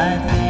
I think